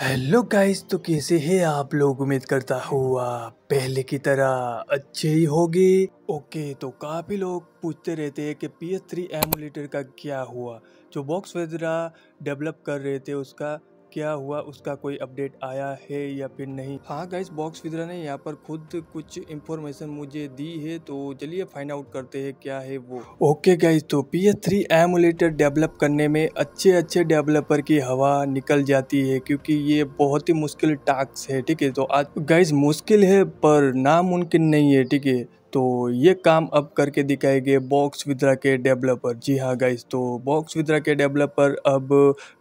Hello guys तो कैसे हैं आप लोग? उम्मीद करता हुआ पहले की तरह अच्छे ही होगे। ओके तो काफ़ी लोग पूछते रहते हैं कि पी एस थ्री एमुलेटर का क्या हुआ? जो बॉक्स वगैरह डेवलप कर रहे थे, उसका क्या हुआ? उसका कोई अपडेट आया है या फिर नहीं? हाँ गाइस बॉक्स विद्रा ने यहाँ पर खुद कुछ इन्फॉर्मेशन मुझे दी है तो चलिए फाइंड आउट करते हैं क्या है वो। ओके गाइस तो P S three emulator develop करने में अच्छे अच्छे डेवलपर की हवा निकल जाती है, क्योंकि ये बहुत ही मुश्किल टास्क है, ठीक है? तो आज गाइस मुश्किल है, पर नामुमकिन नहीं है, ठीक है? तो ये काम अब करके दिखाएँगे बॉक्स विद्रा के डेवलपर जी हाँ गाइस तो बॉक्स विद्रा के डेवलपर अब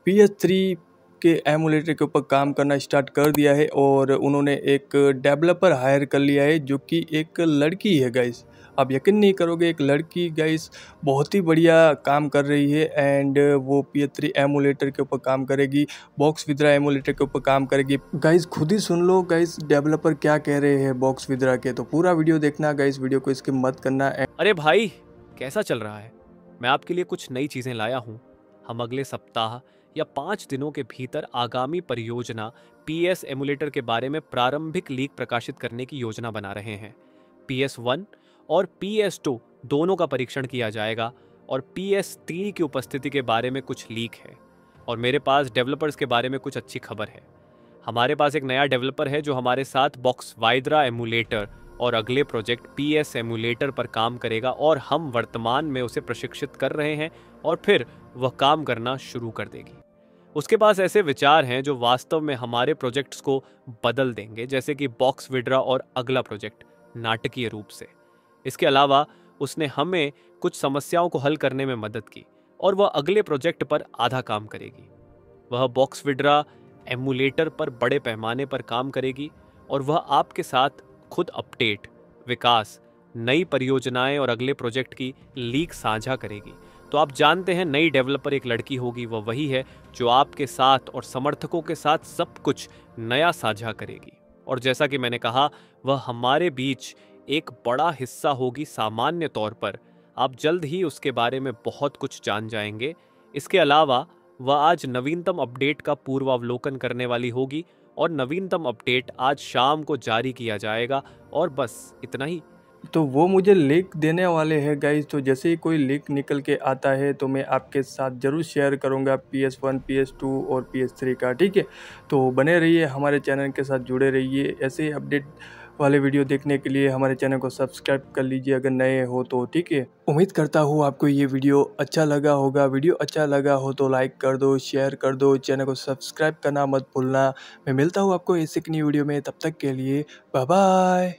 पी एस थ्री के एमुलेटर के ऊपर काम करना स्टार्ट कर दिया है और उन्होंने एक डेवलपर हायर कर लिया है जो कि एक लड़की है गाइस आप यकीन नहीं करोगे, एक लड़की गाइस बहुत ही बढ़िया काम कर रही है एंड वो पी थ्री एमुलेटर के ऊपर काम करेगी बॉक्स विद्रा एमुलेटर के ऊपर काम करेगी. गाइस खुद ही सुन लो गाइस डेवलपर क्या कह रहे हैं बॉक्स विद्रा के. तो पूरा वीडियो देखना गाइस वीडियो को इसके मत करना अरे भाई, कैसा चल रहा है? मैं आपके लिए कुछ नई चीज़ें लाया हूँ। हम अगले सप्ताह या पाँच दिनों के भीतर आगामी परियोजना पी एस एमुलेटर के बारे में प्रारंभिक लीक प्रकाशित करने की योजना बना रहे हैं। पी एस वन और पी एस टू दोनों का परीक्षण किया जाएगा और पी एस थ्री की उपस्थिति के बारे में कुछ लीक है और मेरे पास डेवलपर्स के बारे में कुछ अच्छी खबर है। हमारे पास एक नया डेवलपर है जो हमारे साथ बॉक्स वाइद्रा एमुलेटर और अगले प्रोजेक्ट पी एस एमुलेटर पर काम करेगा और हम वर्तमान में उसे प्रशिक्षित कर रहे हैं और फिर वह काम करना शुरू कर देगी। उसके पास ऐसे विचार हैं जो वास्तव में हमारे प्रोजेक्ट्स को बदल देंगे, जैसे कि बॉक्स विड्रा और अगला प्रोजेक्ट, नाटकीय रूप से। इसके अलावा, उसने हमें कुछ समस्याओं को हल करने में मदद की और वह अगले प्रोजेक्ट पर आधा काम करेगी। वह बॉक्स विड्रा एमुलेटर पर बड़े पैमाने पर काम करेगी और वह आपके साथ खुद अपडेट, विकास, नई परियोजनाएँ और अगले प्रोजेक्ट की लीक साझा करेगी। तो आप जानते हैं, नई डेवलपर एक लड़की होगी, वह वही है जो आपके साथ और समर्थकों के साथ सब कुछ नया साझा करेगी। और जैसा कि मैंने कहा, वह हमारे बीच एक बड़ा हिस्सा होगी सामान्य तौर पर। आप जल्द ही उसके बारे में बहुत कुछ जान जाएँगे। इसके अलावा, वह आज नवीनतम अपडेट का पूर्वावलोकन करने वाली होगी और नवीनतम अपडेट आज शाम को जारी किया जाएगा। और बस, इतना ही। तो वो मुझे लिंक देने वाले हैं गाइज़ तो जैसे ही कोई लिंक निकल के आता है तो मैं आपके साथ ज़रूर शेयर करूँगा P S one P S two और पी एस थ्री का, ठीक है? तो बने रहिए हमारे चैनल के साथ, जुड़े रहिए। ऐसे ही अपडेट वाले वीडियो देखने के लिए हमारे चैनल को सब्सक्राइब कर लीजिए अगर नए हो तो ठीक है? उम्मीद करता हूँ आपको ये वीडियो अच्छा लगा होगा। वीडियो अच्छा लगा हो तो लाइक कर दो शेयर कर दो चैनल को सब्सक्राइब करना मत भूलना। मैं मिलता हूँ आपको ऐसे की वीडियो में। तब तक के लिए बाय